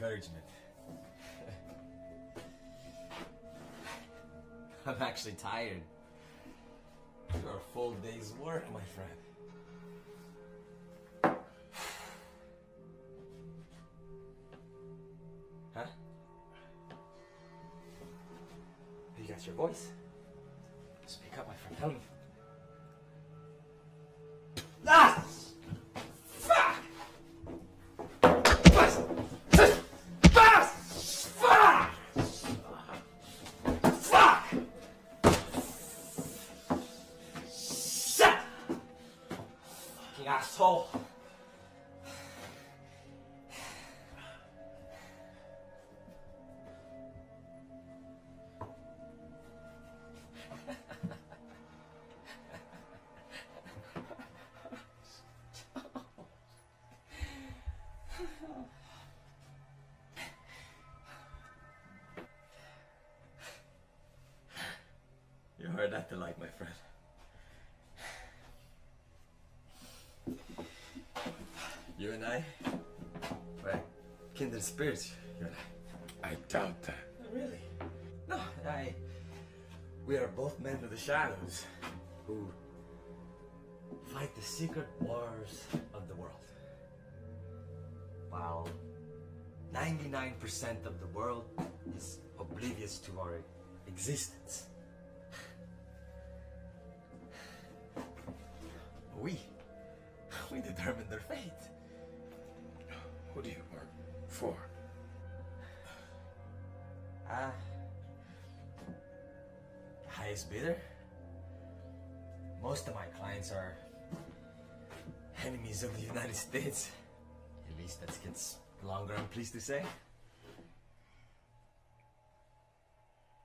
encouragement. I'm actually tired. You're a full day's work, my friend. Huh? You got your voice? You heard that delight, my friend. You and I, we're kindred spirits. You and I. I doubt that. Oh, really? No, I. We are both men of the shadows who fight the secret wars of the world. While 99% of the world is oblivious to our existence. We, we determine their fate. Who do you work for? Ah. highest bidder? Most of my clients are enemies of the United States. At least that gets longer, I'm pleased to say.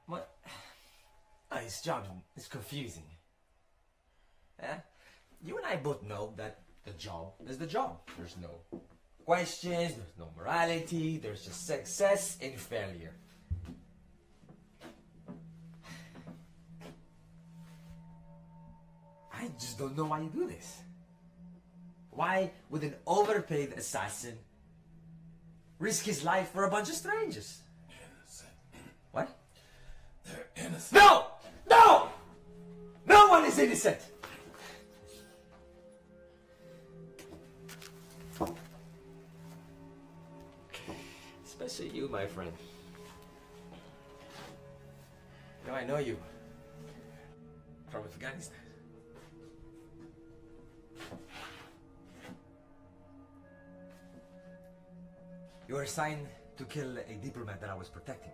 What? Ah, his job is confusing. Yeah? You and I both know that the job is the job. There's no questions, there's no morality, there's just success and failure. I just don't know why you do this. Why would an overpaid assassin risk his life for a bunch of strangers? Innocent. What? They're innocent. No! No! No one is innocent! Especially you, my friend. Now I know you. From Afghanistan. You were assigned to kill a diplomat that I was protecting.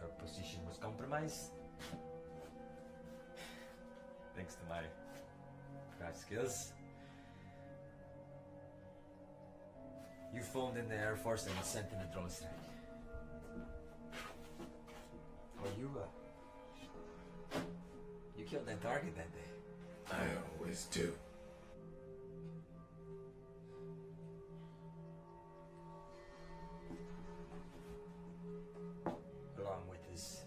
Your position was compromised. Thanks to my craft skills. You phoned in the Air Force and sent in a drone strike. Well, you, uh, you killed that target that day. I always do. along with his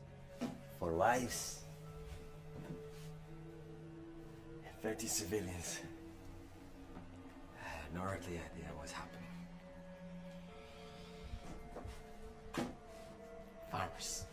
four wives and 30 civilians. No earthly idea what's happening. Farmers.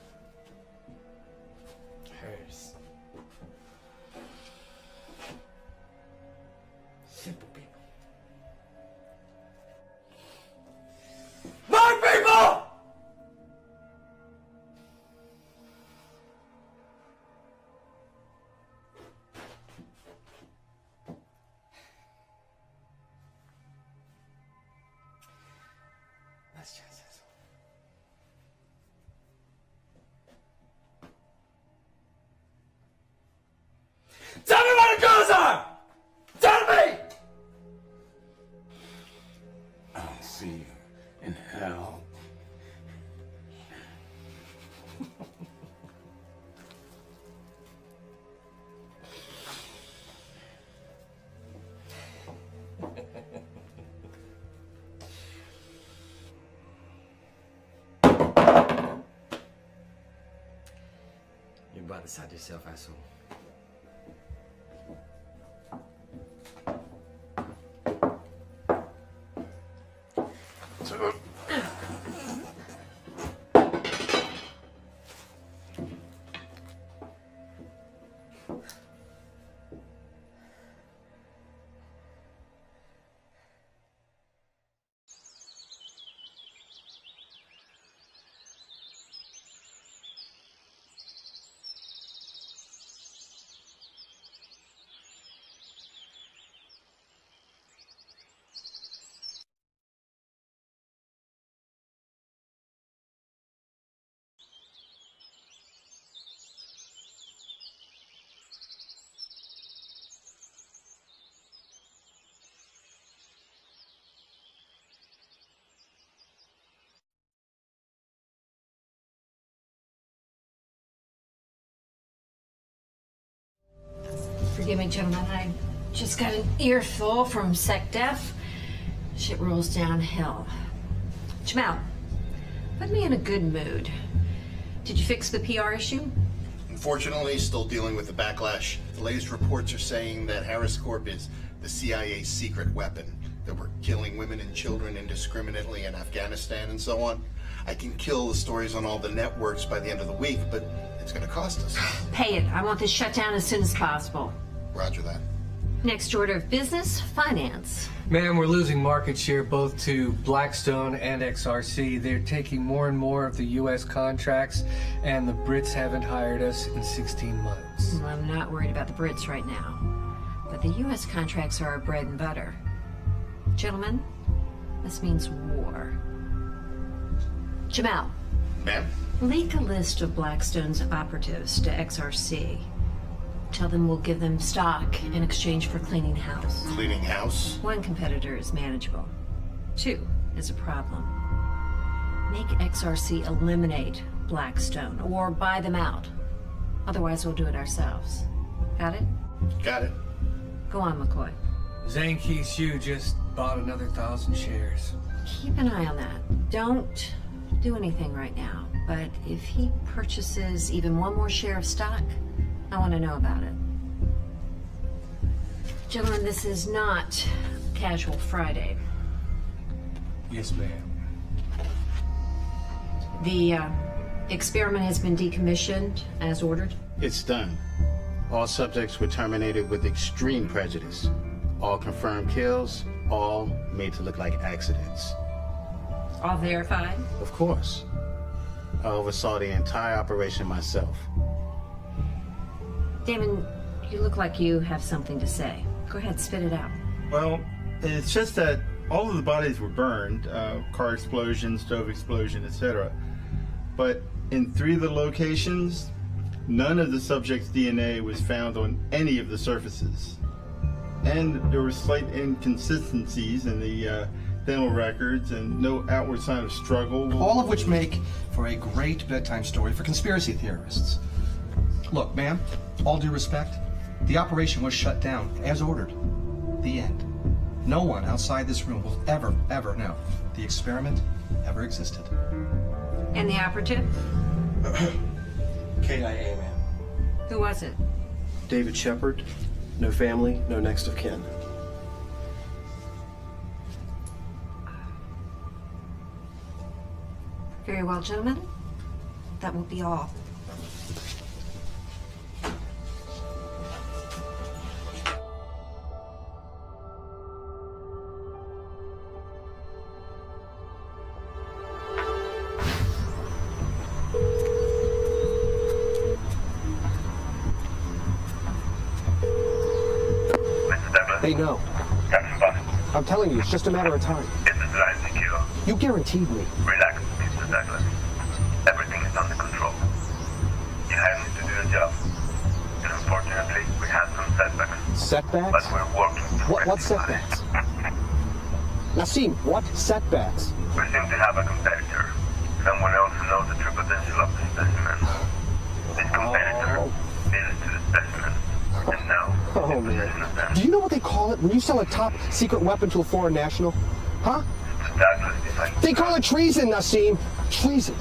Beside yourself, asshole. Me, gentlemen. I just got an earful from SecDef. Shit rolls downhill. Jamal, put me in a good mood. Did you fix the PR issue? Unfortunately, still dealing with the backlash. The latest reports are saying that Harris Corp is the CIA's secret weapon, that we're killing women and children indiscriminately in Afghanistan and so on. I can kill the stories on all the networks by the end of the week, but it's going to cost us. Pay it. I want this shut down as soon as possible. Roger that. Next order of business finance. Ma'am, we're losing market share both to Blackstone and XRC. They're taking more and more of the U.S. contracts, and the Brits haven't hired us in 16 months. Well, I'm not worried about the Brits right now. But the U.S. contracts are our bread and butter. Gentlemen, this means war. Jamal, Ma'am? leak a list of Blackstone's operatives to XRC. Tell them we'll give them stock in exchange for cleaning house. Cleaning house? One competitor is manageable. Two is a problem. Make XRC eliminate Blackstone or buy them out. Otherwise, we'll do it ourselves. Got it? Got it. Go on, McCoy. Zane Keith Hugh just bought another thousand shares. Keep an eye on that. Don't do anything right now. But if he purchases even one more share of stock, I want to know about it. Gentlemen, this is not casual Friday. Yes, ma'am. The uh, experiment has been decommissioned as ordered. It's done. All subjects were terminated with extreme prejudice. All confirmed kills, all made to look like accidents. All verified. Of course. I oversaw the entire operation myself. Damon, you look like you have something to say. Go ahead, spit it out. Well, it's just that all of the bodies were burned uh, car explosion, stove explosion, etc. But in three of the locations, none of the subject's DNA was found on any of the surfaces. And there were slight inconsistencies in the uh, dental records and no outward sign of struggle. All of which make for a great bedtime story for conspiracy theorists. Look, ma'am, all due respect, the operation was shut down as ordered. The end. No one outside this room will ever, ever know the experiment ever existed. And the operative? KIA, ma'am. Who was it? David Shepard. No family, no next of kin. Very well, gentlemen. That will be all. It's just a matter of time. It's designed secure. You guaranteed me. Relax, Mr. Douglas. Everything is under control. You me to do your job. And unfortunately, we had some setbacks. But Setbacks? we're working What, what it. setbacks? Nassim, what setbacks? We seem to have a competitor. Someone else who knows the true potential of the specimen. This competitor Oh. leads to the specimen. And now, Oh, man. Do you know what they call it when you sell a top secret weapon to a foreign national? Huh? Mr. Douglas decided They call it treason, Nassim. Treason.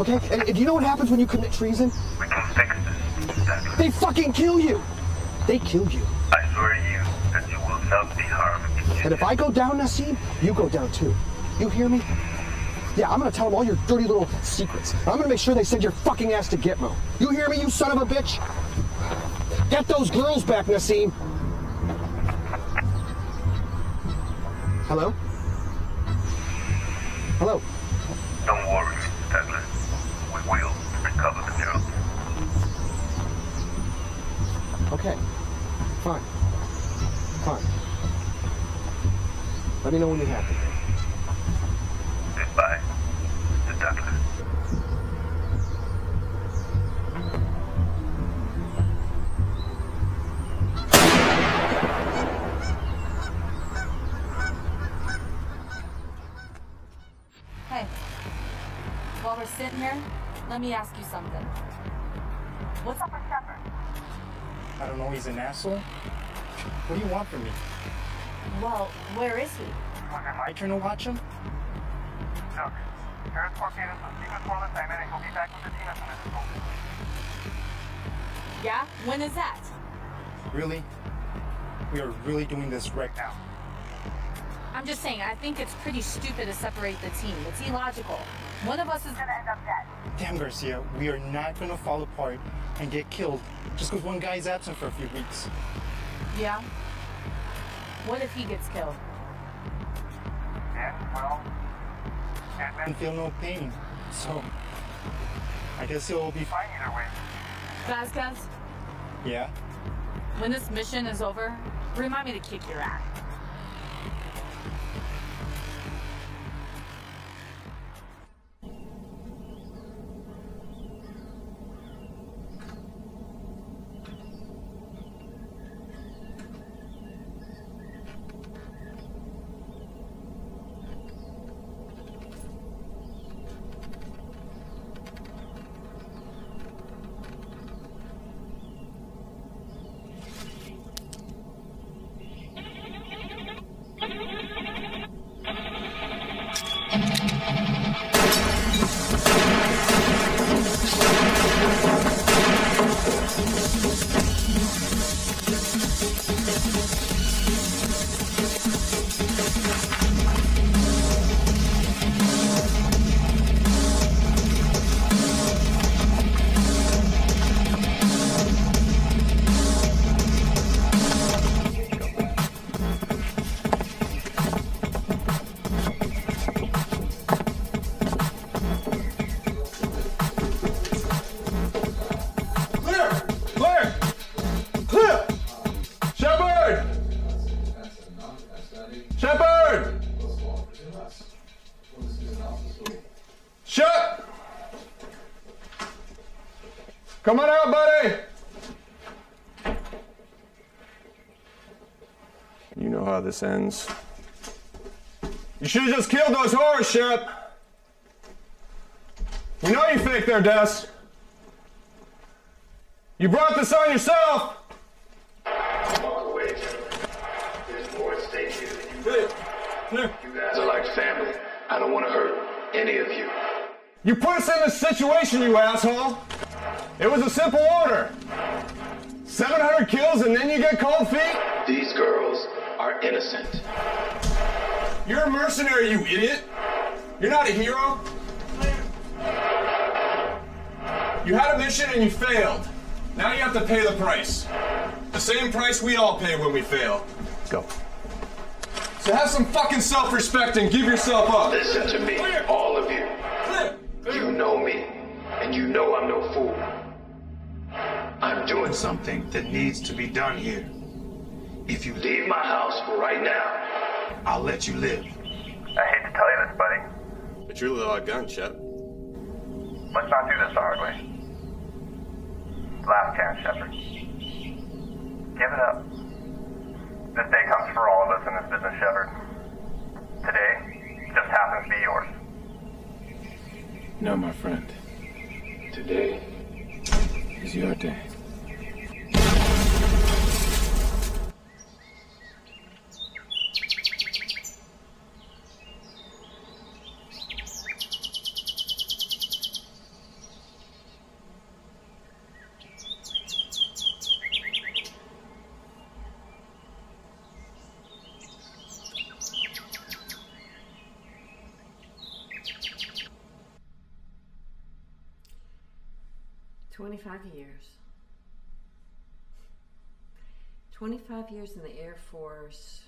Okay? And, and do you know what happens when you commit treason? we can fix this. They fucking kill you. They kill you. I swear to you that you will not be harmed. And if I go down, Nassim, you go down too. You hear me? Yeah, I'm gonna tell them all your dirty little secrets. I'm gonna make sure they send your fucking ass to Gitmo. You hear me, you son of a bitch? Get those girls back, Nassim. Hello? Here, let me ask you something. What's up with Shepard? I don't know, he's an asshole. What do you want from me? Well, where is he? Was it my turn to watch him? Look, Harris Corpus was secret for assignment and he'll be back with the team as soon as it's over. Yeah? When is that? Really? We are really doing this right now. I'm just saying, I think it's pretty stupid to separate the team. It's illogical. One of us is gonna end up dead. Damn, Garcia, we are not gonna fall apart and get killed just because one guy is absent for a few weeks. Yeah? What if he gets killed? Yeah, well, And feel no pain. So, I guess he'll be fine either way. Vasquez, Yeah? when this mission is over, remind me to kick your ass. Come on out, buddy! You know how this ends. You should have just killed those whores, Shep! We know you faked their deaths! You brought this on yourself! Walk away, gentlemen. There's more at stake here you. You guys are like family. I don't want to hurt any of you. You put us in this situation, you asshole! It was a simple order. 700 kills and then you get cold feet? These girls are innocent. You're a mercenary, you idiot! You're not a hero! You had a mission and you failed. Now you have to pay the price. The same price we all pay when we fail. Go. So have some fucking self-respect and give yourself up. Listen to me, all of you. You know me, and you know I'm no fool. I'm doing something that needs to be done here. If you leave my house right now, I'll let you live. I hate to tell you this, buddy. But you're a little outgunned, Shep. Let's not do this the hard way. Last chance, Shepard. Give it up. This day comes for all of us in this business, Shepard. Today just happens to be yours. No, my friend. Today is your day. 25 years. 25 years in the Air Force,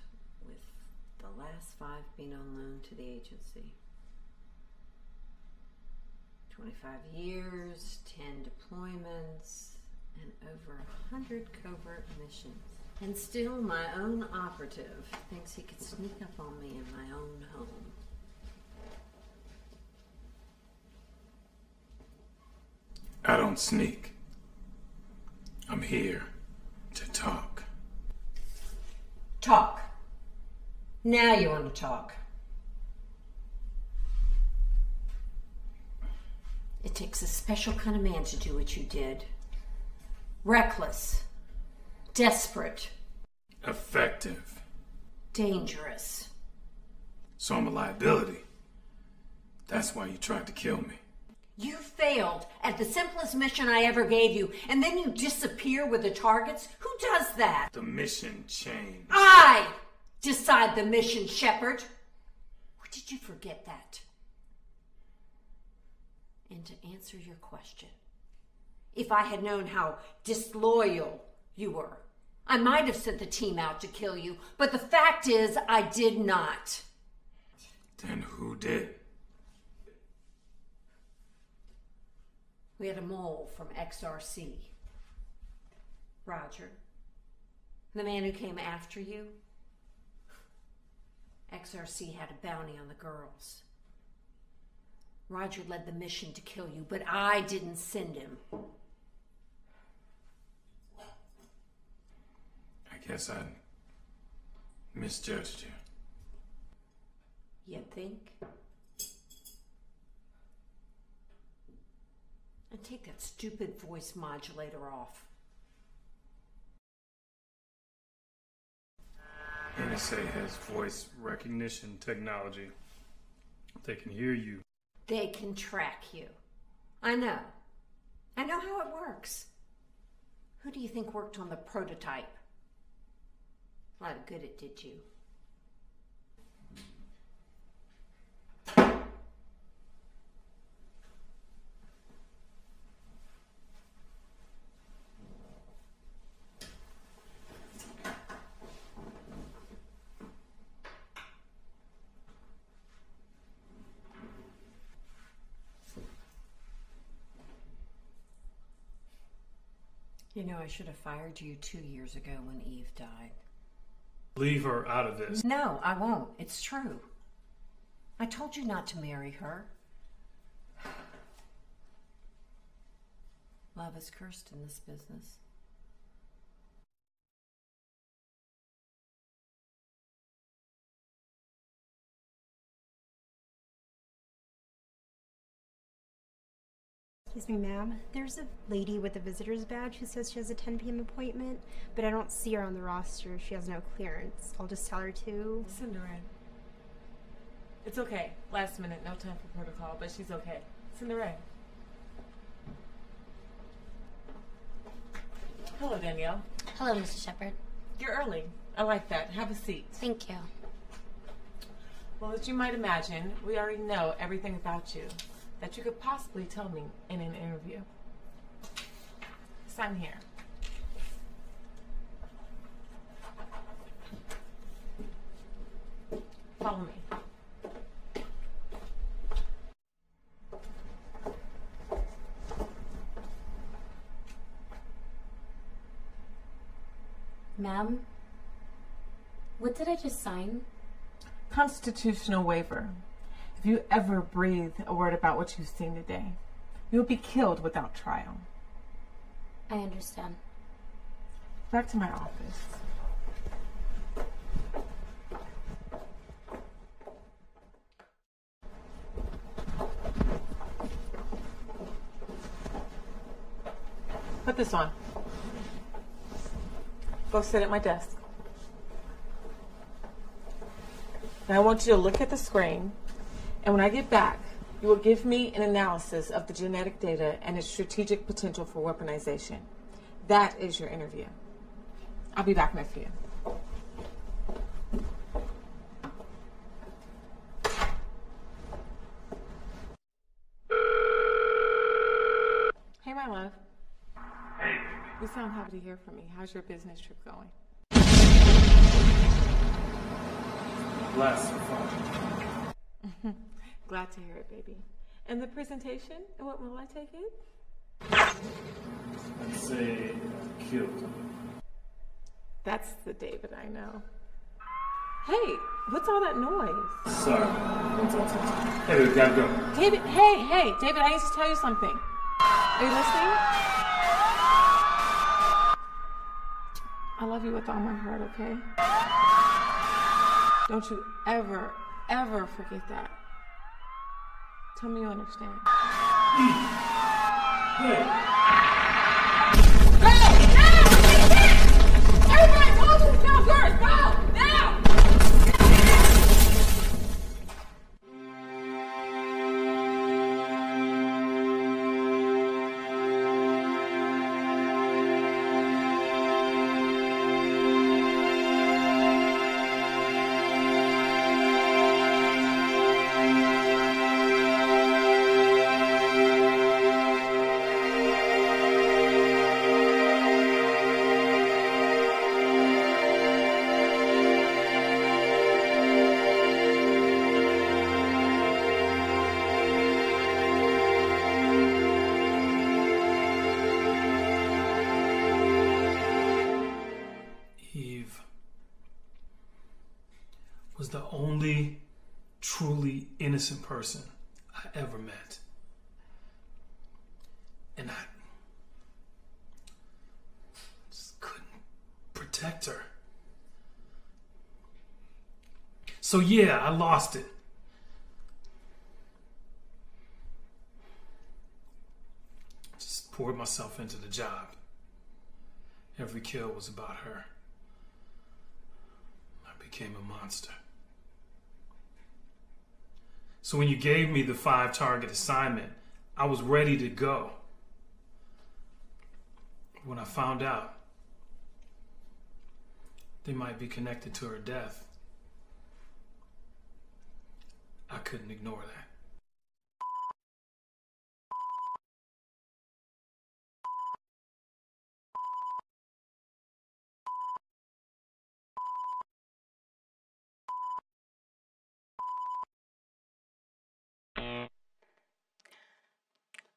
with the last five being on loan to the agency. 25 years, 10 deployments, and over 100 covert missions. And still, my own operative thinks he could sneak up on me in my own home. I don't sneak. I'm here to talk. Talk. Now you want to talk. It takes a special kind of man to do what you did. Reckless, desperate, Effective. dangerous. So I'm a liability. That's why you tried to kill me. You failed at the simplest mission I ever gave you, and then you disappear with the targets? Who does that? The mission changed. I decide the mission, Shepard. Or did you forget that? And to answer your question, if I had known how disloyal you were, I might have sent the team out to kill you, but the fact is, I did not. Then who did? We had a mole from XRC. Roger. The man who came after you. XRC had a bounty on the girls. Roger led the mission to kill you, but I didn't send him. I guess I misjudged you. You think? And take that stupid voice modulator off. NSA has voice recognition technology. They can hear you. They can track you. I know. I know how it works. Who do you think worked on the prototype? A lot of good it did you. You know, I should have fired you two years ago when Eve died. Leave her out of this. No, I won't. It's true. I told you not to marry her. Love is cursed in this business. Excuse me, ma'am. There's a lady with a visitor's badge who says she has a 10 p.m. appointment, but I don't see her on the roster. She has no clearance. I'll just tell her to. Cinderella. It's okay. Last minute, no time for protocol, but she's okay. Cinderella. Hello, Danielle. Hello, Mr. Shepard. You're early. I like that. Have a seat. Thank you. Well, as you might imagine, we already know everything about you that you could possibly tell me in an interview. Sign here. Follow me. Ma'am, what did I just sign? Constitutional waiver. If you ever breathe a word about what you've seen today, you'll be killed without trial. I understand. Back to my office. Put this on. Go sit at my desk. Now I want you to look at the screen, and when I get back, you will give me an analysis of the genetic data and its strategic potential for weaponization. That is your interview. I'll be back with you. Hey, my love. Hey. You sound happy to hear from me. How's your business trip going? So far. Glad to hear it, baby. And the presentation? What will I take it? I'd say killed. That's the David I know. Hey, what's all that noise? Sorry. Don't talk to me. Hey, we gotta go. David, hey, hey, David, I need to tell you something. Are you listening? I love you with all my heart, okay? Don't you ever, ever forget that. Tell me you understand. Everybody, hold yourself first! Go! Yeah, I lost it. Just poured myself into the job. Every kill was about her. I became a monster. So when you gave me the five target assignment, I was ready to go. When I found out they might be connected to her death, I couldn't ignore that.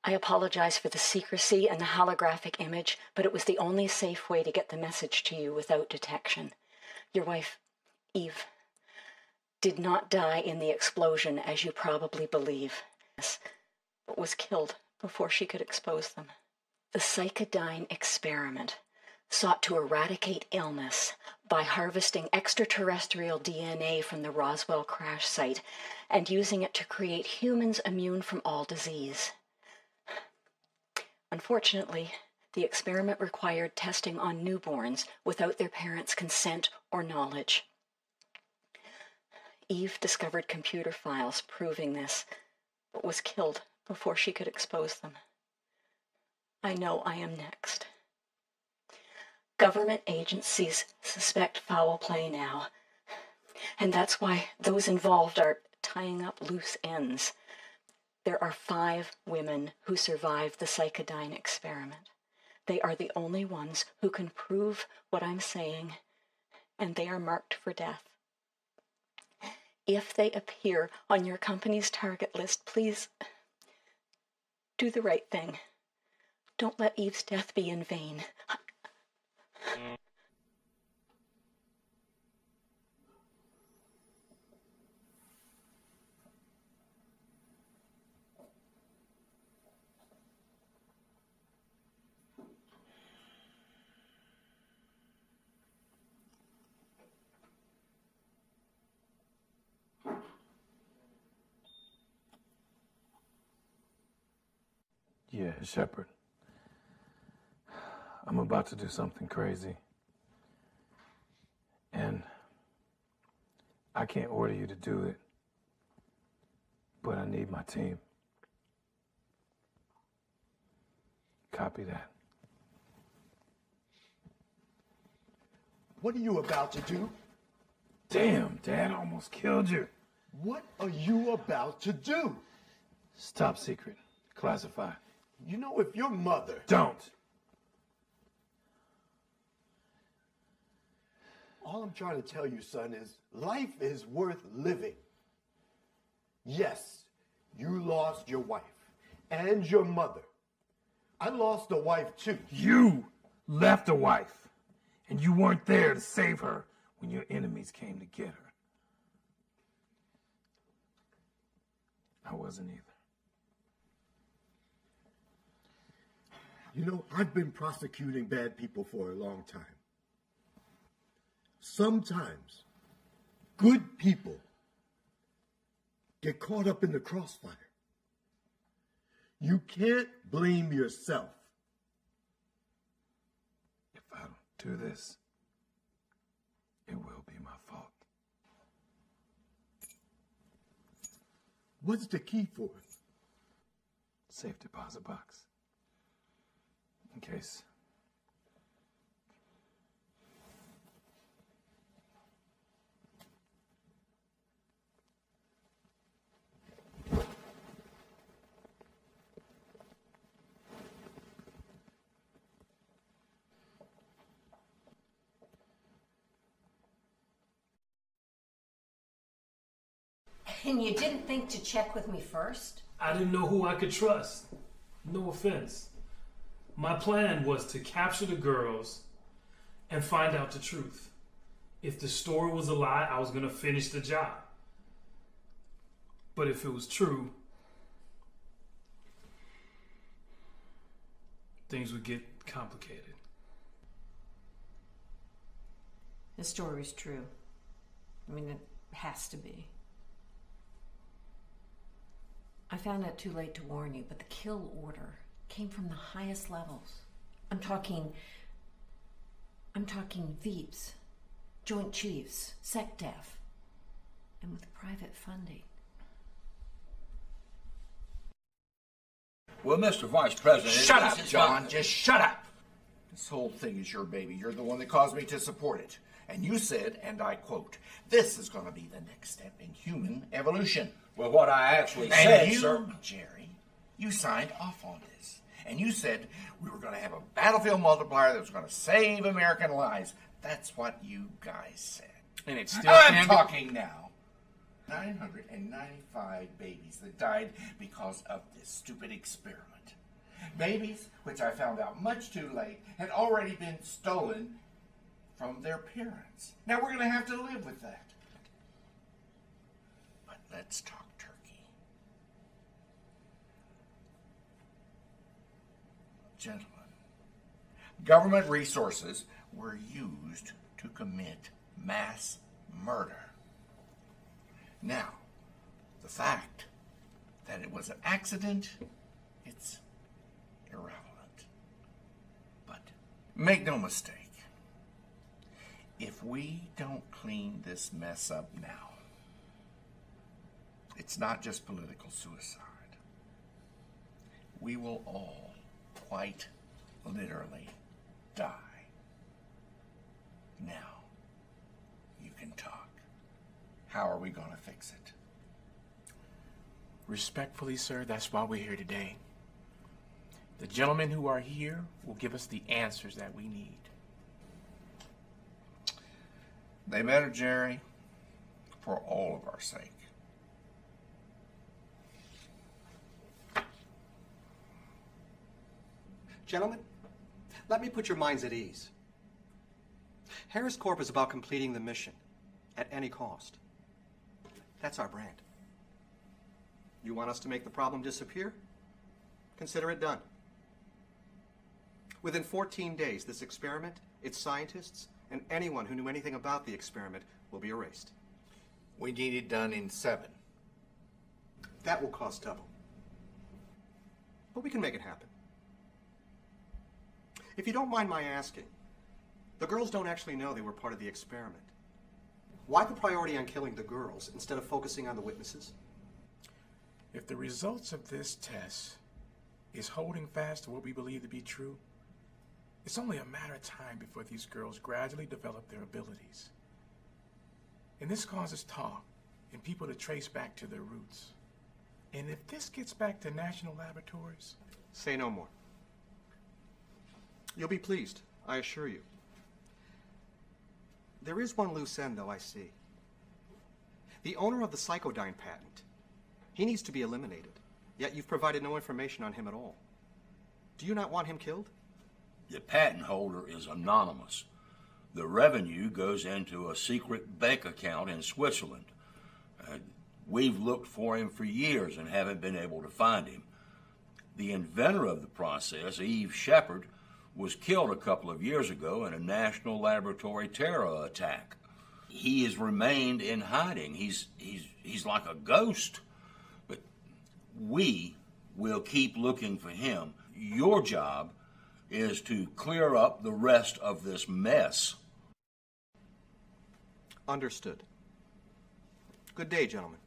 I apologize for the secrecy and the holographic image, but it was the only safe way to get the message to you without detection. Your wife, Eve, did not die in the explosion as you probably believe, but was killed before she could expose them. The Psychodyne experiment sought to eradicate illness by harvesting extraterrestrial DNA from the Roswell crash site and using it to create humans immune from all disease. Unfortunately, the experiment required testing on newborns without their parents' consent or knowledge. Eve discovered computer files proving this, but was killed before she could expose them. I know I am next. Government agencies suspect foul play now, and that's why those involved are tying up loose ends. There are five women who survived the Psychodyne experiment. They are the only ones who can prove what I'm saying, and they are marked for death. If they appear on your company's target list, please do the right thing. Don't let Eve's death be in vain. Shepard. I'm about to do something crazy. And I can't order you to do it, but I need my team. Copy that. What are you about to do? Damn, Dad almost killed you. What are you about to do? It's top secret. Classified. You know, if your mother. Don't! All I'm trying to tell you, son, is life is worth living. Yes, you lost your wife and your mother. I lost a wife too. You left a wife, and you weren't there to save her when your enemies came to get her. I wasn't either. You know, I've been prosecuting bad people for a long time. Sometimes good people get caught up in the crossfire. You can't blame yourself. If I don't do this, it will be my fault. What's the key for it? Safe deposit box. In case. And you didn't think to check with me first? I didn't know who I could trust. No offense. My plan was to capture the girls and find out the truth. If the story was a lie, I was going to finish the job. But if it was true, things would get complicated. The story's true. I mean, it has to be. I found out too late to warn you, but the kill order came from the highest levels. I'm talking. I'm talking VEEPs, Joint Chiefs, SecDef, and with private funding. Well, Mr. Vice President. Shut up, John. not- Just shut up. This whole thing is your baby. You're the one that caused me to support it. And you said, and I quote, this is going to be the next step in human evolution. Well, what I actually and said, you, sir- Jerry, you signed off on this. And you said we were going to have a battlefield multiplier that was going to save American lives. That's what you guys said. And it's still I'm talking now. 995 babies that died because of this stupid experiment. Babies, which I found out much too late, had already been stolen from their parents. Now we're going to have to live with that. But let's talk Gentlemen, government resources were used to commit mass murder. Now, the fact that it was an accident, it's irrelevant. But make no mistake, if we don't clean this mess up now, it's not just political suicide. We will all quite literally die. Now, you can talk. How are we going to fix it? Respectfully, sir, that's why we're here today. The gentlemen who are here will give us the answers that we need. They better, Jerry, for all of our sake. Gentlemen, let me put your minds at ease. Harris Corp is about completing the mission at any cost. That's our brand. You want us to make the problem disappear? Consider it done. Within 14 days, this experiment, its scientists, and anyone who knew anything about the experiment will be erased. We need it done in seven. That will cost double. But we can make it happen. If you don't mind my asking, the girls don't actually know they were part of the experiment. Why the priority on killing the girls instead of focusing on the witnesses? If the results of this test is holding fast to what we believe to be true, it's only a matter of time before these girls gradually develop their abilities. And this causes talk and people to trace back to their roots. And if this gets back to national laboratories, Say no more. You'll be pleased, I assure you. There is one loose end, though, I see. The owner of the Psychodyne patent. He needs to be eliminated. Yet you've provided no information on him at all. Do you not want him killed? The patent holder is anonymous. The revenue goes into a secret bank account in Switzerland. Uh, we've looked for him for years and haven't been able to find him. The inventor of the process, Eve Shepard, was killed a couple of years ago in a national laboratory terror attack. He has remained in hiding. He's, he's, he's like a ghost. But we will keep looking for him. Your job is to clear up the rest of this mess. Understood. Good day, gentlemen.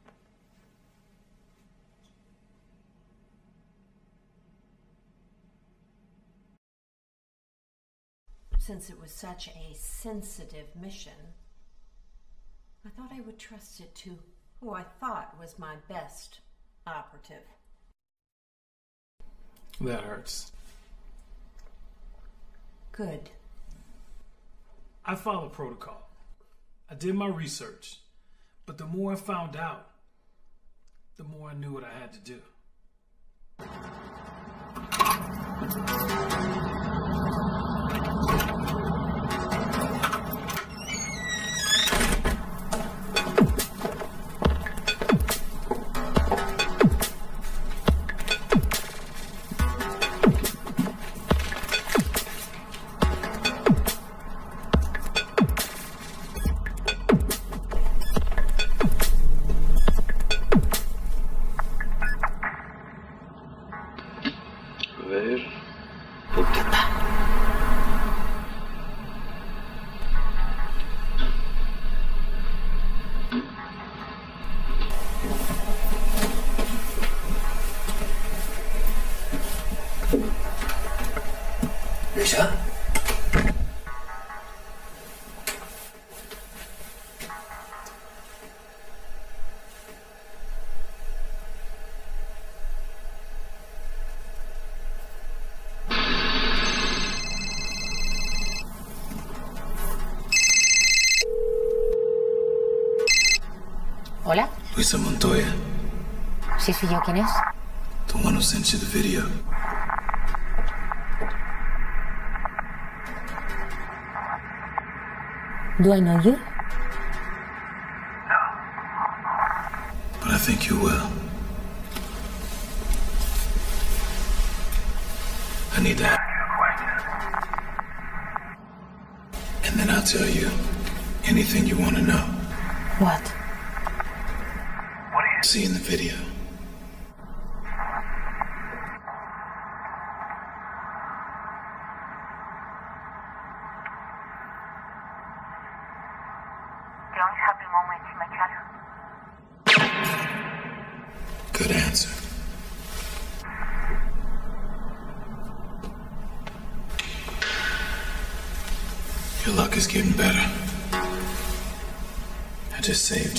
Since it was such a sensitive mission, I thought I would trust it to who I thought was my best operative. That hurts. Good. I followed protocol. I did my research. But the more I found out, the more I knew what I had to do. Luisa Montoya, sí soy yo, ¿quién es? the one who sent you the video. Do I know you? No. But I think you will.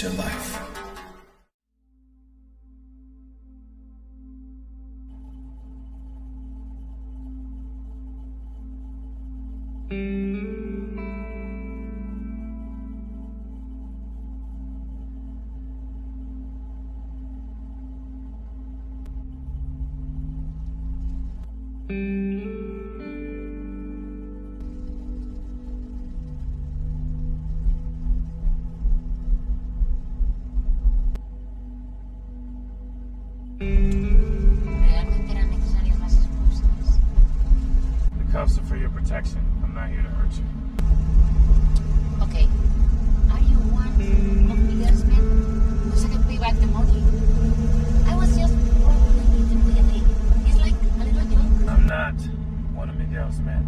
Saved life. ¿Realmente eran necesarias las esposas? The cuffs are for your protection. I'm not here to hurt you. Okay. Are you one of Miguel's men who second pay back the money? I was just immediately. It's like a little joke. I'm not one of Miguel's men.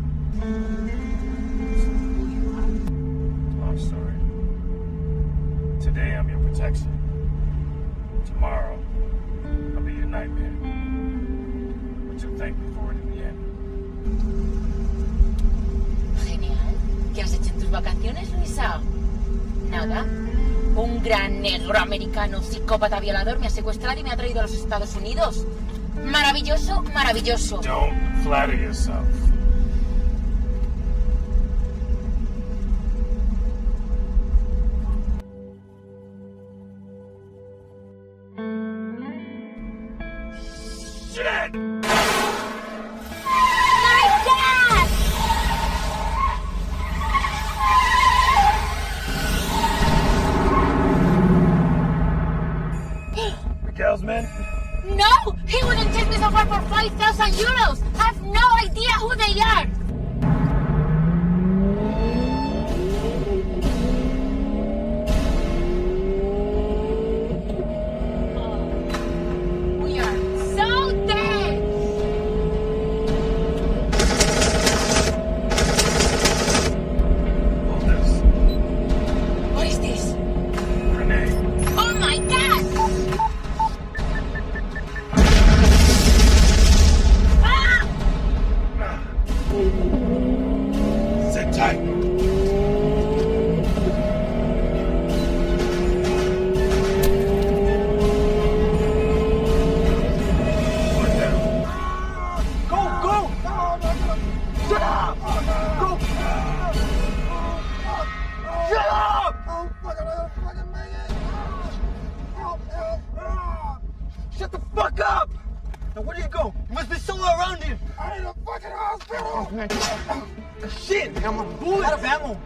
Long story. Today I'm your protection. Tomorrow I'll be your nightmare. But you'll thank me for it in the end. Genial. ¿Qué has hecho en tus vacaciones, Luisa? Nada. Un gran negro americano psicópata violador me ha secuestrado y me ha traído a los Estados Unidos. Maravilloso, maravilloso. Don't flatter yourself. Up! Now where do he go? You must be somewhere around here. I need a fucking hospital. Oh, shit, man, I'm a bullet. Out of ammo.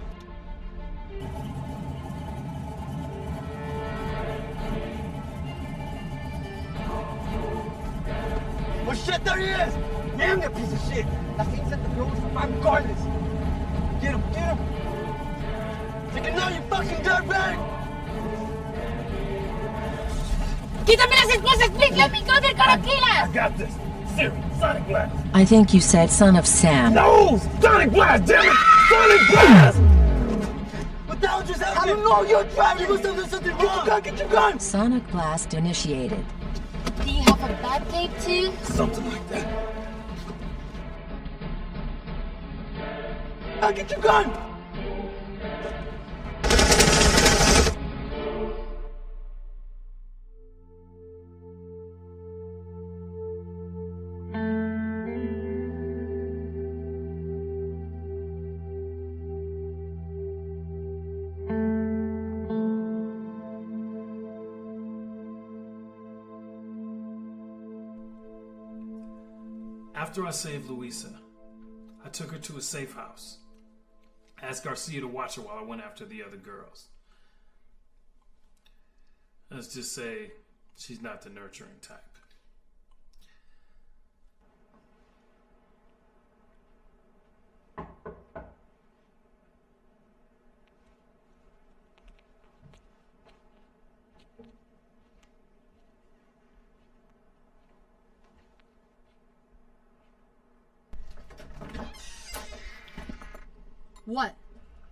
Well, shit, there he is! Damn that piece of shit! That thing set the girls for five regardless. Get him, get him! Take it now, you fucking dirtbag! ¡Quítame las esposas, please! Let me go, they're gonna kill us! I got this. Siri, Sonic Blast. I think you said son of Sam. No! Sonic Blast, damn it! Sonic Blast! What the hell just happened? I don't know, you're driving! You must have done something wrong! Get your gun, get your gun! Sonic blast initiated. Do you have a bad tape too? Something like that. Now get your gun! After I saved Luisa, I took her to a safe house. Asked Garcia to watch her while I went after the other girls. Let's just say she's not the nurturing type. What?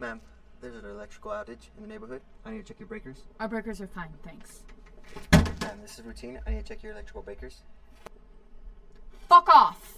Ma'am, there's an electrical outage in the neighborhood. I need to check your breakers. Our breakers are fine, thanks. Ma'am, this is routine. I need to check your electrical breakers. Fuck off!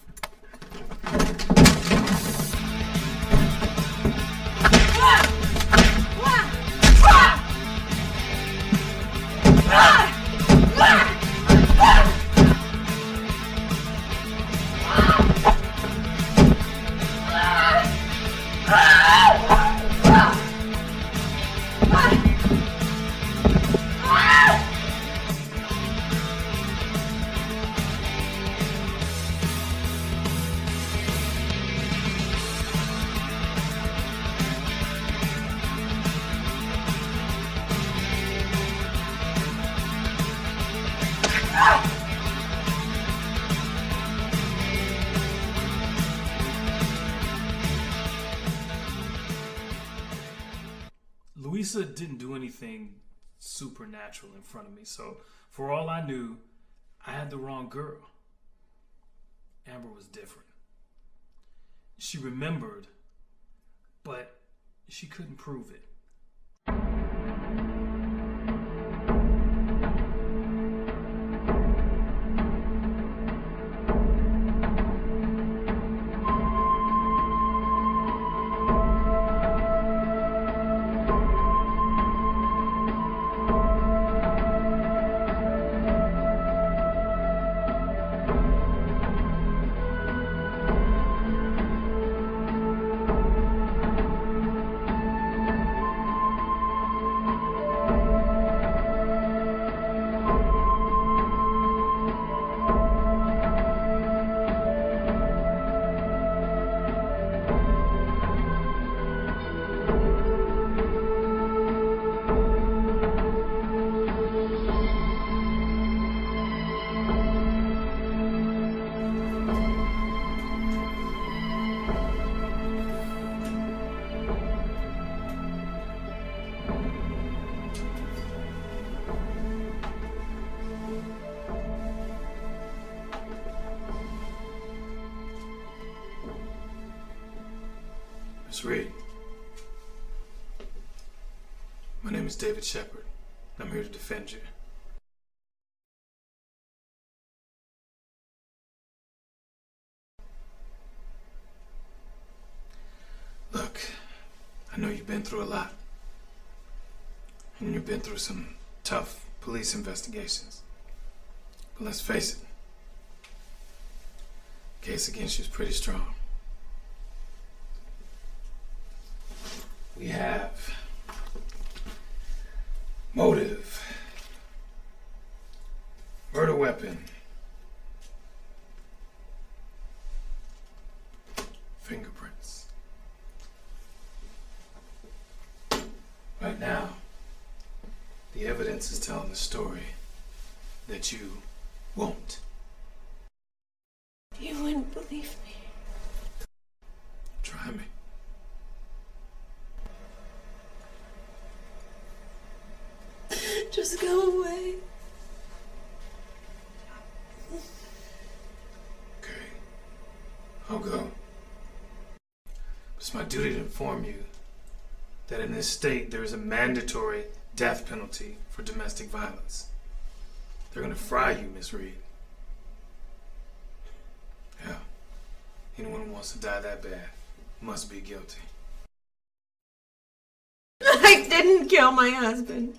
Didn't do anything supernatural in front of me, so for all I knew, I had the wrong girl. Amber was different. She remembered, but she couldn't prove it. Is David Shepard. I'm here to defend you. Look, I know you've been through a lot. And you've been through some tough police investigations. But let's face it, the case against you is pretty strong. We have motive, murder weapon, fingerprints. Right now, the evidence is telling the story that you won't. You wouldn't believe me. Try me. Just go away. I'll go. It's my duty to inform you that in this state there is a mandatory death penalty for domestic violence. They're gonna fry you, Miss Reed. Yeah. Anyone who wants to die that bad must be guilty. I didn't kill my husband.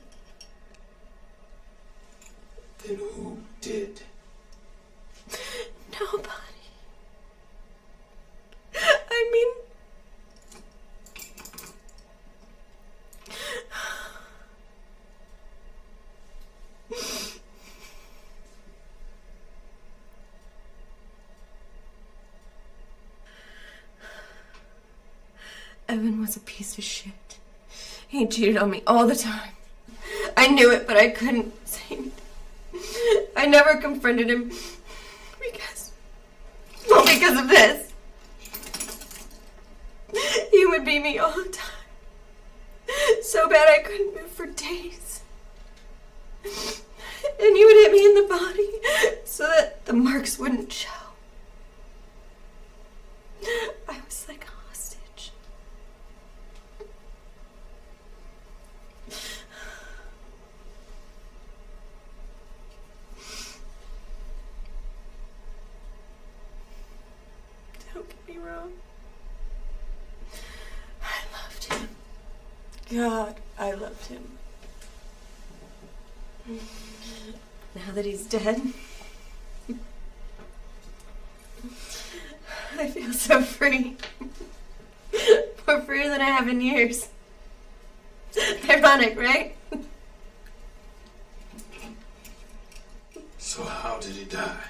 Then who did? Nobody. I mean, Evan was a piece of shit. He cheated on me all the time. I knew it, but I couldn't. I never confronted him because, well, because of this. He would beat me all the time. So bad I couldn't move for days. And he would hit me in the body so that the marks wouldn't show. I was like a hostage. Don't get me wrong. I loved him. God, I loved him. Now that he's dead, I feel so free. More free than I have in years. Ironic, right? So how did he die?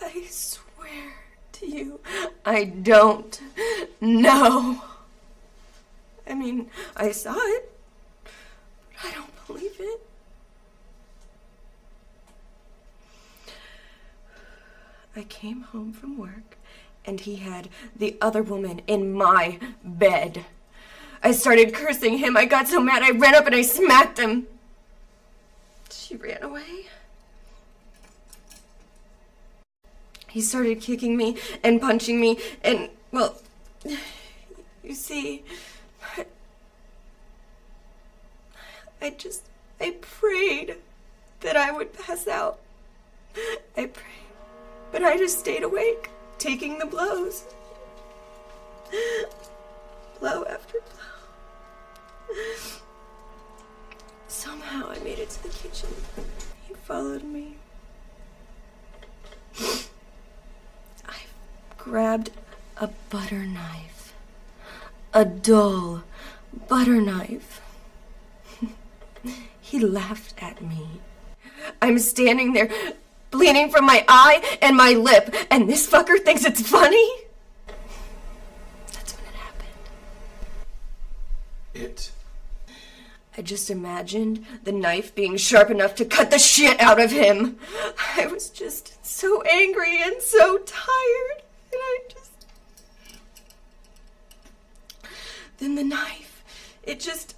I swear to you, I don't know. I mean, I saw it, but I don't believe it. I came home from work and he had the other woman in my bed. I started cursing him. I got so mad I ran up and I smacked him. She ran away. He started kicking me and punching me, and, well, you see, I just, I prayed that I would pass out. I prayed, but I just stayed awake, taking the blows. Blow after blow. Somehow I made it to the kitchen. He followed me. I grabbed a butter knife. A dull butter knife. he laughed at me. I'm standing there, bleeding from my eye and my lip, and this fucker thinks it's funny? That's when it happened. It. I just imagined the knife being sharp enough to cut the shit out of him. I was just so angry and so tired. And I just. Then the knife, it just.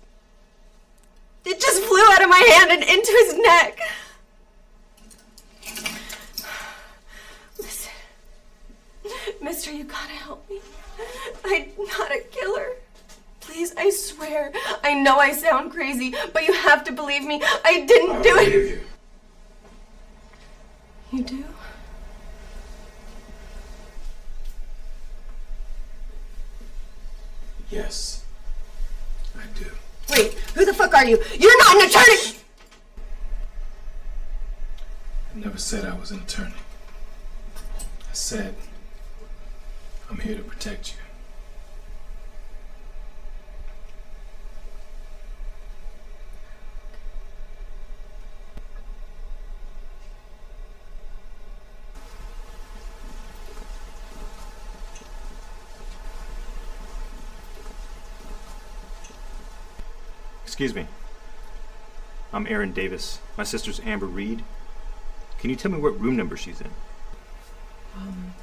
It just flew out of my hand and into his neck. Listen. Mister, you gotta help me. I'm not a killer. Please, I swear. I know I sound crazy, but you have to believe me. I didn't do it. you. You do? Yes, I do. Wait, who the fuck are you? You're not an attorney! I never said I was an attorney. I said I'm here to protect you. Excuse me. I'm Aaron Davis. My sister's Amber Reed. Can you tell me what room number she's in? Um,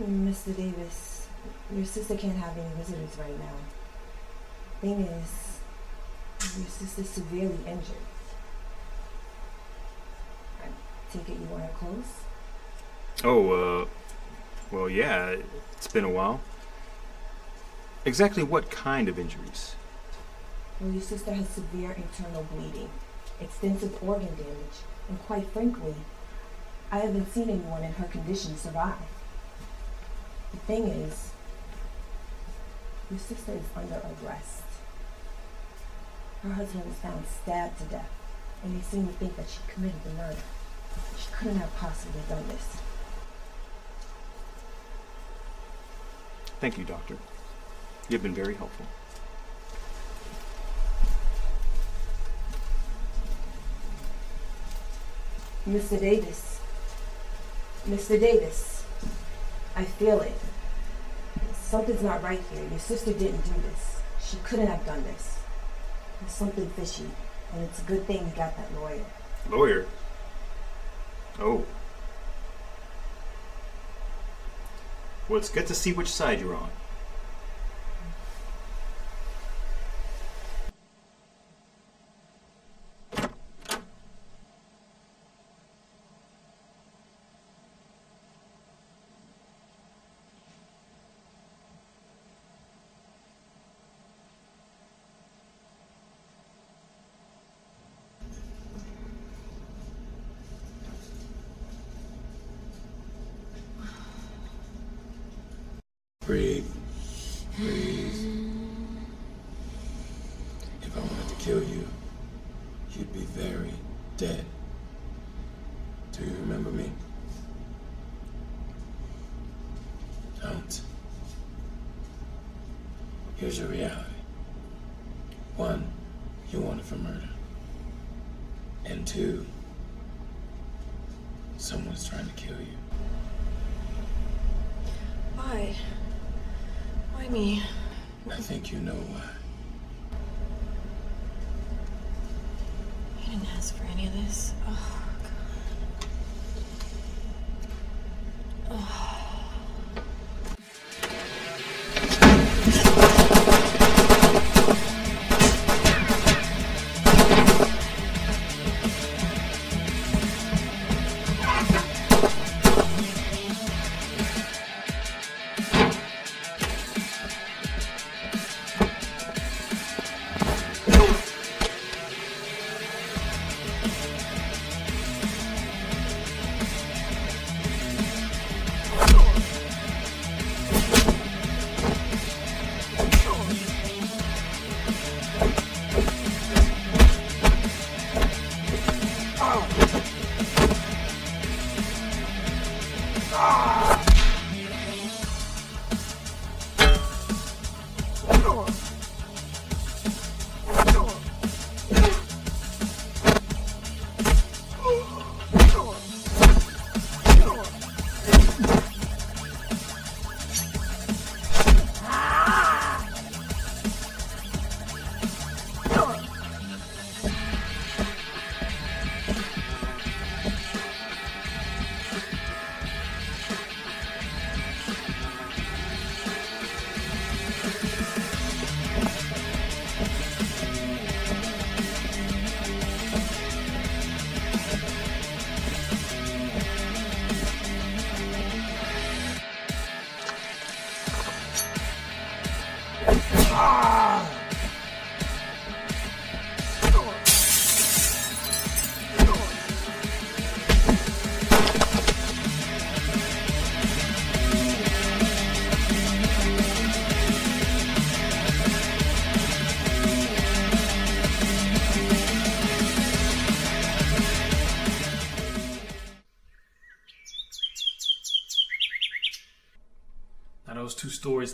Mr. Davis, your sister can't have any visitors right now. Thing is, your sister's severely injured. I take it you want her close? Oh, uh, well, yeah, it's been a while. Exactly what kind of injuries? Well, your sister has severe internal bleeding, extensive organ damage, and quite frankly, I haven't seen anyone in her condition survive. The thing is, your sister is under arrest. Her husband was found stabbed to death, and they seem to think that she committed the murder. She couldn't have possibly done this. Thank you, Doctor. You've been very helpful. Mr. Davis. Mr. Davis. I feel it. Something's not right here. Your sister didn't do this. She couldn't have done this. There's something fishy, and it's a good thing you got that lawyer. Lawyer? Oh. Well, it's good to see which side you're on. Breathe. Breathe. If I wanted to kill you, you'd be very dead. Do you remember me? Don't. Here's your reality. One, you wanted for murder. And two, someone's trying to kill you. Why? Why me? You know why. I didn't ask for any of this. Oh,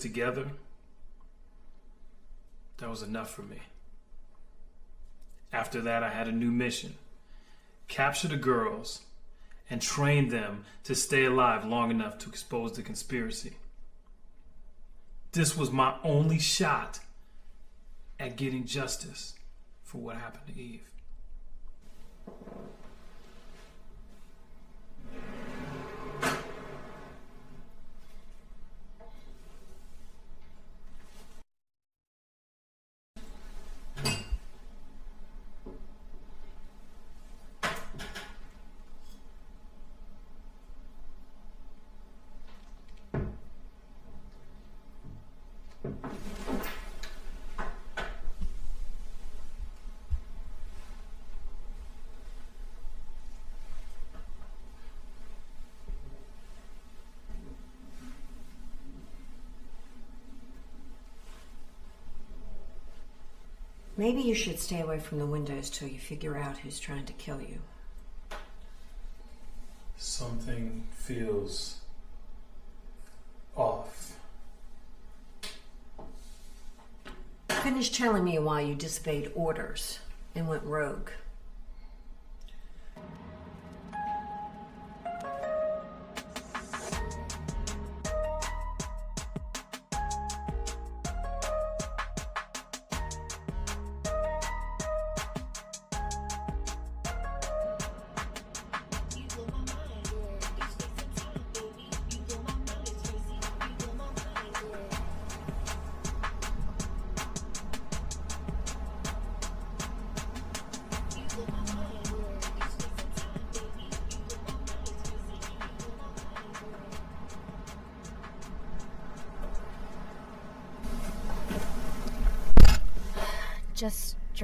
together, that was enough for me. After that, I had a new mission capture the girls and train them to stay alive long enough to expose the conspiracy. This was my only shot at getting justice for what happened to Eve. Maybe you should stay away from the windows till you figure out who's trying to kill you. Something feels off. Finish telling me why you disobeyed orders and went rogue.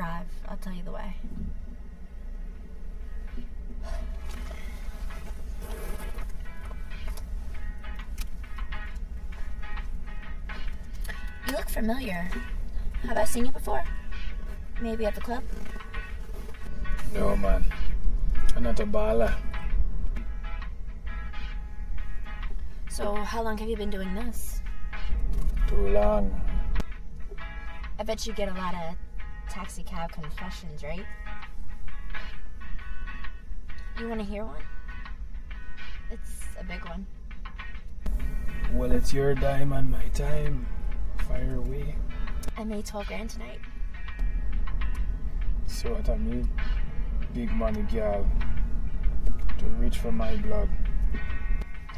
Drive. I'll tell you the way. You look familiar. Have I seen you before? Maybe at the club? No, man. I'm not a baller. So, how long have you been doing this? Too long. I bet you get a lot of taxi cab confessions, right? You want to hear one? It's a big one. Well, it's your dime and my time. Fire away. I made 12 grand tonight. So what I mean? Big money girl. To reach for my blood.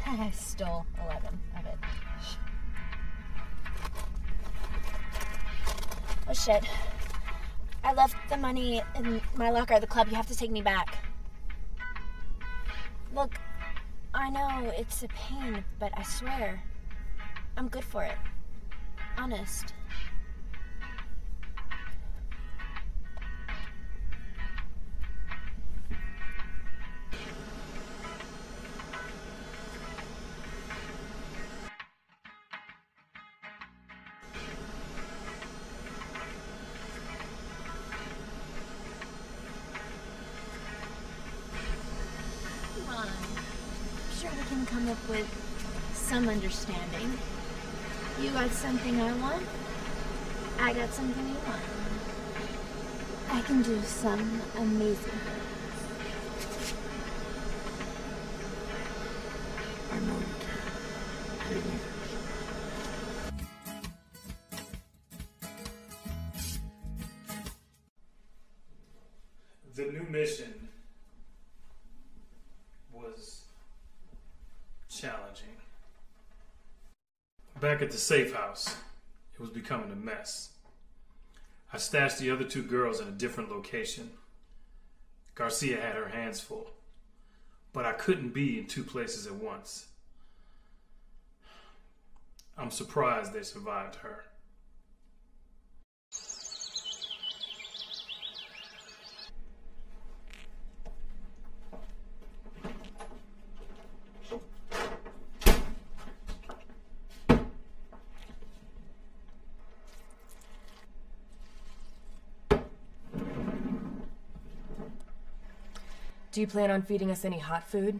I stole 11 of it. Oh shit. I left the money in my locker at the club. You have to take me back. Look, I know it's a pain, but I swear, I'm good for it. Honest. Something I want. I got something you want. I can do some amazing I know you. The new mission was challenging. Back at the safe house, it was becoming a mess. I stashed the other two girls in a different location. Garcia had her hands full, but I couldn't be in two places at once. I'm surprised they survived her. Do you plan on feeding us any hot food?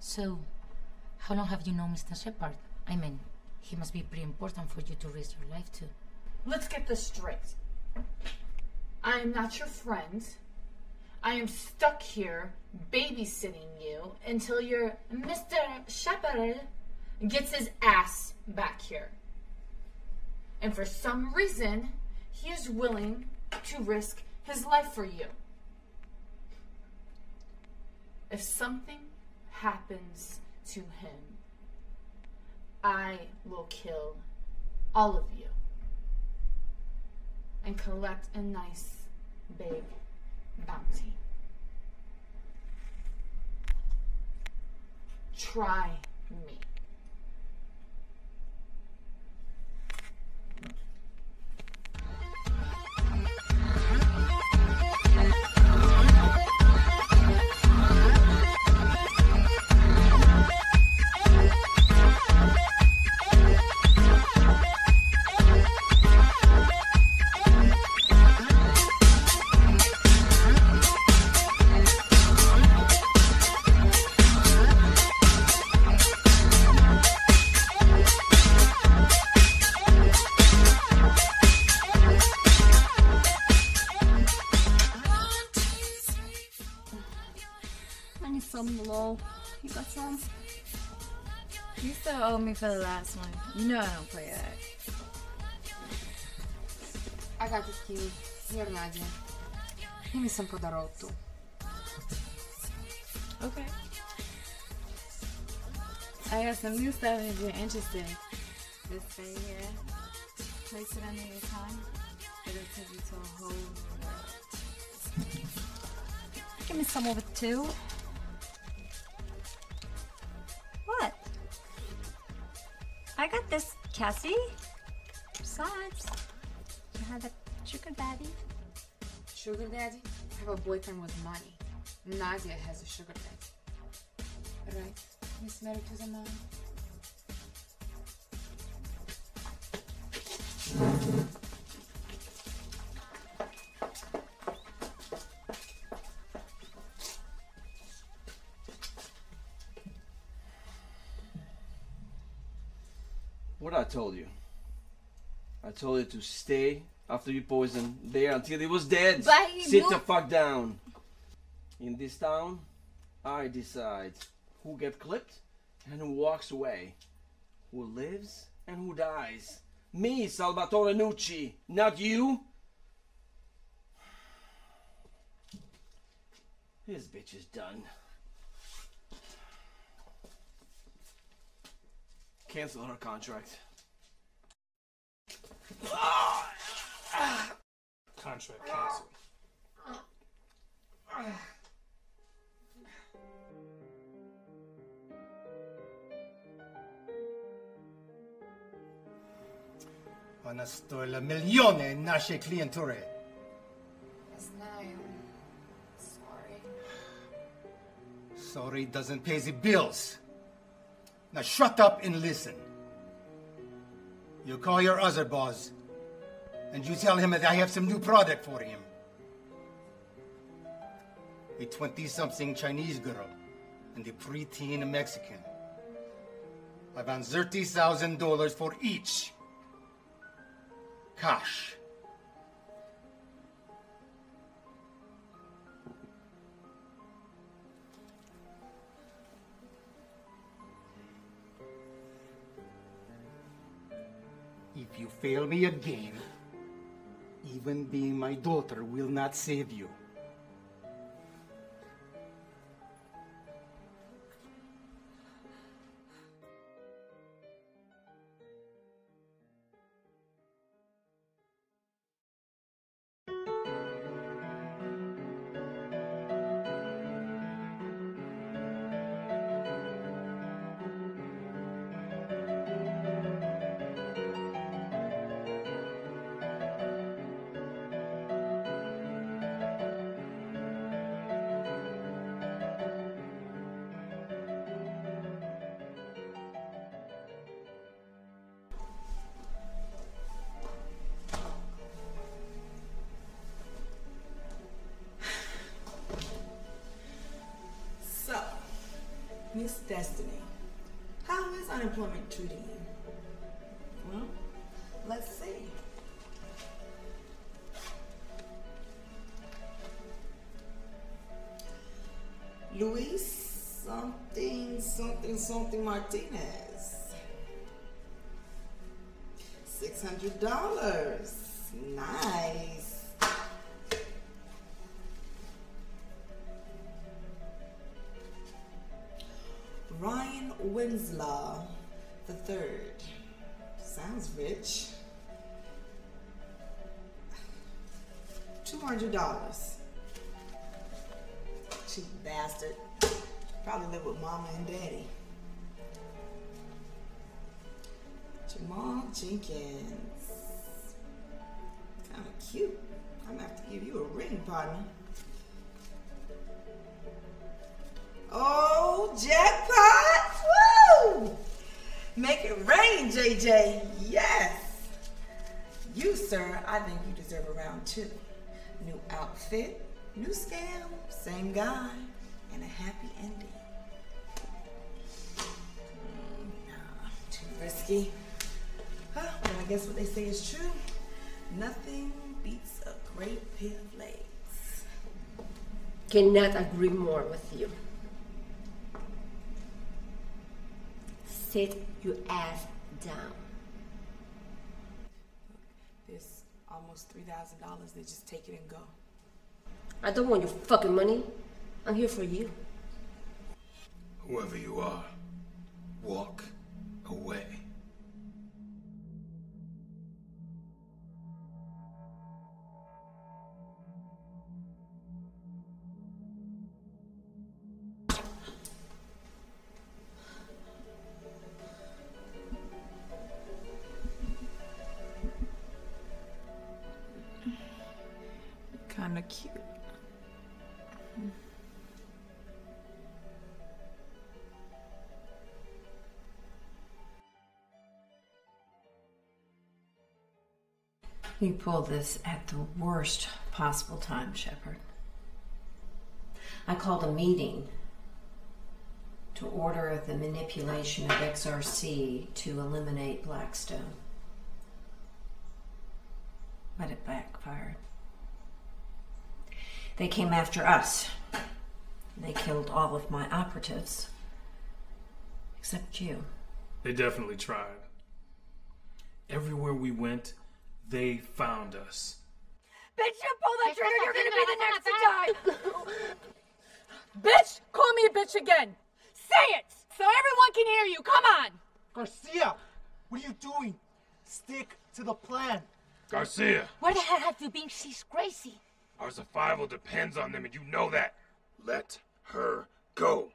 So, how long have you known Mr. Shepard? I mean, he must be pretty important for you to risk your life to. Let's get this straight. I am not your friend. I am stuck here babysitting you until your Mr. Shepard gets his ass back here. And for some reason, he is willing to risk his life for you. If something happens to him, I will kill all of you and collect a nice big bounty. Try me. Still me for the last one. You know I don't play that. I got this key. Here, Nadia. Give me some Podorotto. Okay. I got some new stuff if you're interested. This right here. Place it under your tongue. It'll take you to a whole world. Give me some of it too. What? I got this, Cassie. Besides, you have a sugar daddy. Sugar daddy? I have a boyfriend with money. Nadia has a sugar daddy. Right, Miss Mary to the mom? What I told you? I told you to stay after you poisoned there until he was dead. But he Sit the fuck down. In this town, I decide who get clipped and who walks away, who lives and who dies. Me, Salvatore Nucci, not you. This bitch is done. Cancel her contract. Contract cancel. Ona stoila miliony naszej klientury. Znają. Sorry. Sorry doesn't pay the bills. Now shut up and listen. You call your other boss and you tell him that I have some new product for him. A 20 something Chinese girl and a preteen Mexican. I want $30,000 for each. Cash. If you fail me again, even being my daughter will not save you. Something Martinez. Six hundred dollars. Nice. Ryan Winslow the third. Sounds rich. Two hundred dollars. Cheap bastard. Probably live with mama and daddy. Jamal Jenkins. Kind of cute. I'm gonna have to give you a ring, partner. Oh, jackpot! Woo! Make it rain, JJ. Yes. You, sir, I think you deserve a round two. New outfit, new scam, same guy, and a happy ending. Mm, nah, too risky. Huh, but I guess what they say is true. Nothing beats a great pair of legs. Cannot agree more with you. Sit your ass down. There's almost three thousand dollars. They just take it and go. I don't want your fucking money. I'm here for you. Whoever you are, walk away. You pulled this at the worst possible time, Shepard. I called a meeting to order the manipulation of XRC to eliminate Blackstone. But it backfired. They came after us. They killed all of my operatives. Except you. They definitely tried. Everywhere we went, they found us. Bitch, you pull that trigger, you're gonna be the next to die! bitch, call me a bitch again! Say it! So everyone can hear you, come on! Garcia, what are you doing? Stick to the plan. Garcia, Where the hell have you been? She's crazy. our survival depends on them, and you know that. Let her go.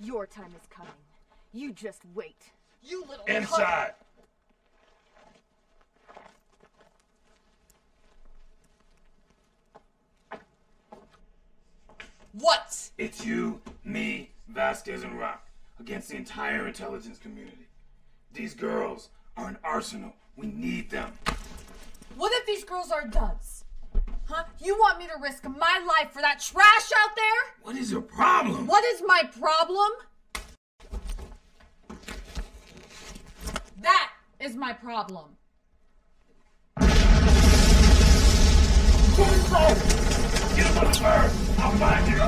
Your time is coming. You just wait. You little Inside. What? It's you, me, Vasquez, and Rock against the entire intelligence community. These girls are an arsenal. We need them. What if these girls are duds? Huh? You want me to risk my life for that trash out there? What is your problem? What is my problem? That is my problem. Get him on the bird. I'll find you.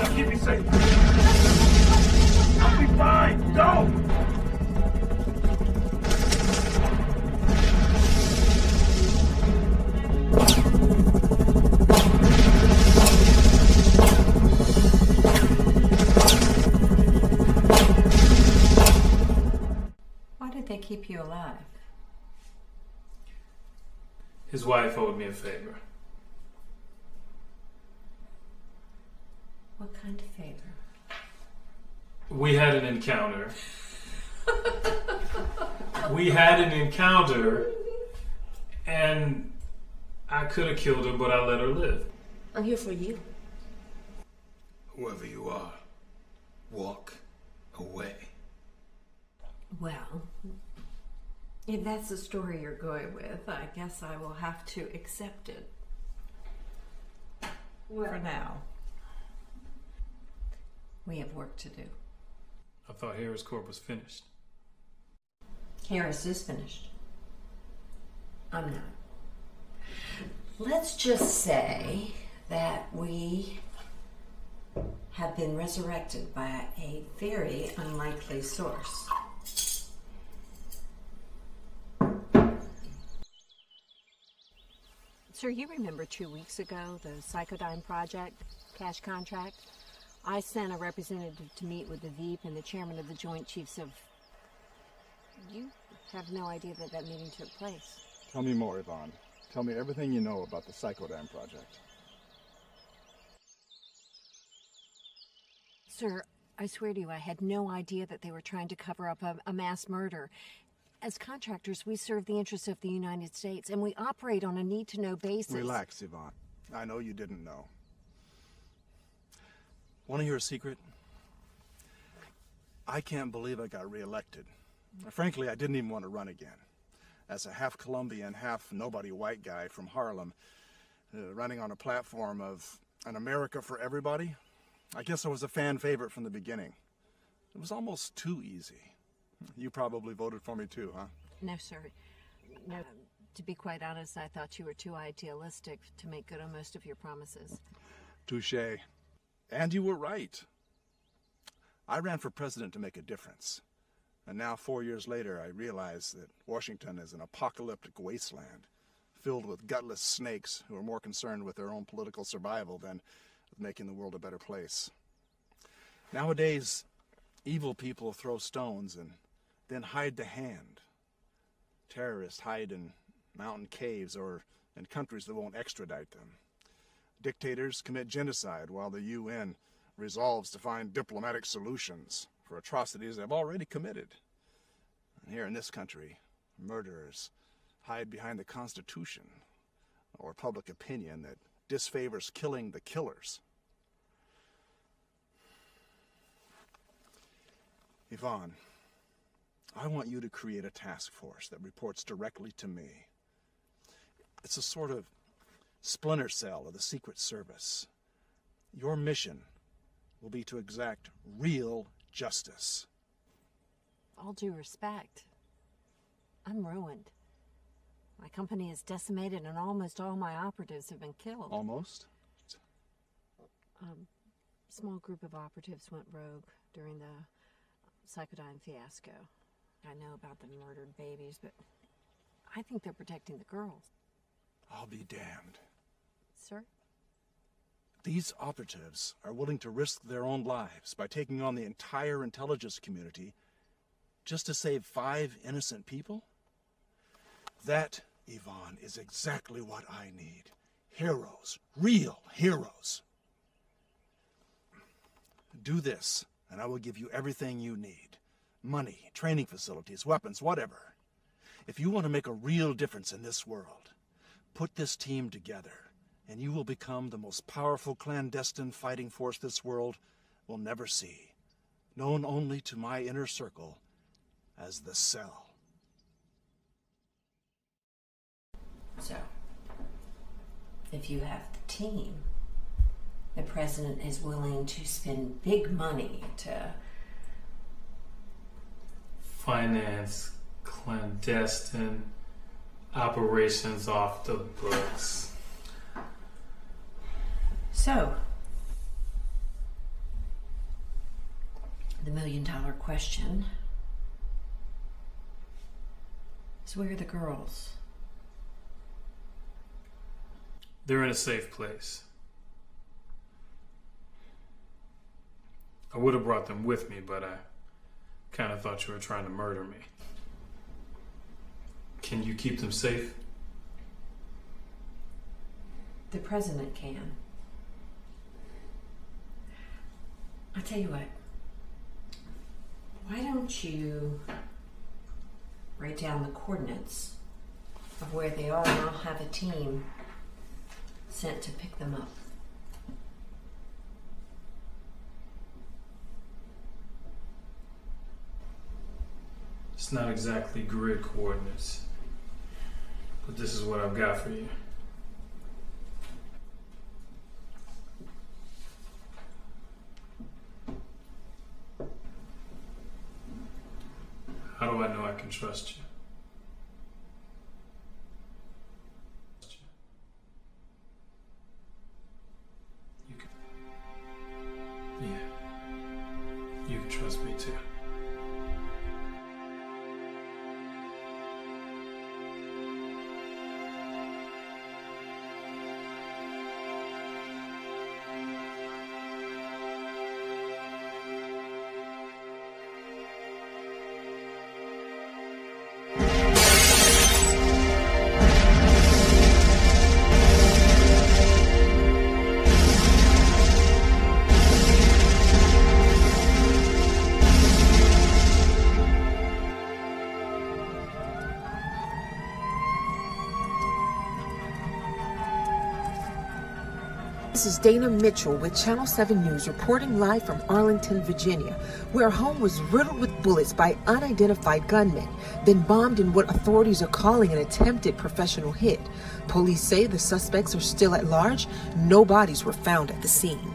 I'll keep you safe. I'll be fine. Go. They keep you alive? His wife owed me a favor. What kind of favor? We had an encounter. we had an encounter, and I could have killed her, but I let her live. I'm here for you. Whoever you are, walk away. Well, if that's the story you're going with, I guess I will have to accept it. For now. We have work to do. I thought Harris Corp was finished. Harris is finished. I'm not. Let's just say that we have been resurrected by a very unlikely source. Sir, you remember two weeks ago the Psychodyne project, cash contract? I sent a representative to meet with the Veep and the chairman of the Joint Chiefs of. You have no idea that that meeting took place. Tell me more, Yvonne. Tell me everything you know about the Psychodyne project. Sir, I swear to you, I had no idea that they were trying to cover up a, a mass murder. As contractors, we serve the interests of the United States, and we operate on a need to know basis. Relax, Yvonne. I know you didn't know. Want to hear a secret? I can't believe I got reelected. Frankly, I didn't even want to run again. As a half Colombian, half nobody white guy from Harlem, uh, running on a platform of an America for everybody, I guess I was a fan favorite from the beginning. It was almost too easy. You probably voted for me too, huh? No, sir. No. Um, to be quite honest, I thought you were too idealistic to make good on most of your promises. Touche. And you were right. I ran for president to make a difference. And now, four years later, I realize that Washington is an apocalyptic wasteland filled with gutless snakes who are more concerned with their own political survival than with making the world a better place. Nowadays, evil people throw stones and then hide the hand. Terrorists hide in mountain caves or in countries that won't extradite them. Dictators commit genocide while the UN resolves to find diplomatic solutions for atrocities they've already committed. And here in this country, murderers hide behind the Constitution or public opinion that disfavors killing the killers. Yvonne, I want you to create a task force that reports directly to me. It's a sort of splinter cell of the Secret Service. Your mission will be to exact real justice. All due respect, I'm ruined. My company is decimated and almost all my operatives have been killed. Almost? Um, small group of operatives went rogue during the Psychodyne fiasco. I know about the murdered babies, but I think they're protecting the girls. I'll be damned. Sir? These operatives are willing to risk their own lives by taking on the entire intelligence community just to save five innocent people? That, Yvonne, is exactly what I need. Heroes. Real heroes. Do this, and I will give you everything you need money, training facilities, weapons, whatever. If you want to make a real difference in this world, put this team together, and you will become the most powerful clandestine fighting force this world will never see, known only to my inner circle as the Cell. So, if you have the team, the president is willing to spend big money to finance clandestine operations off the books. So, the million dollar question is where are the girls? They're in a safe place. I would have brought them with me, but I kind of thought you were trying to murder me. Can you keep them safe? The president can. I'll tell you what. Why don't you write down the coordinates of where they are and I'll have a team sent to pick them up. It's not exactly grid coordinates, but this is what I've got for you. How do I know I can trust you? You can. Yeah. You can trust me too. Dana Mitchell with Channel 7 News reporting live from Arlington, Virginia, where a home was riddled with bullets by unidentified gunmen, then bombed in what authorities are calling an attempted professional hit. Police say the suspects are still at large. No bodies were found at the scene.